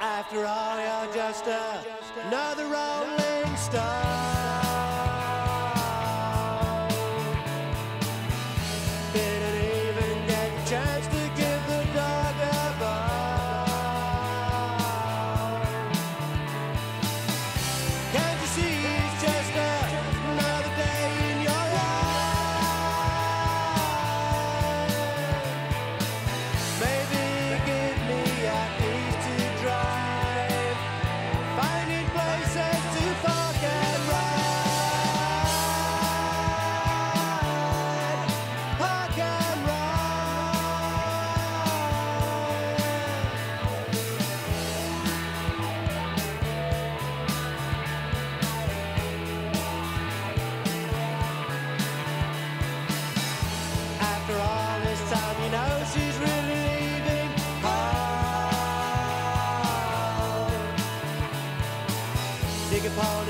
After all, you're just another rolling stone. Dig a